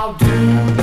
I'll do.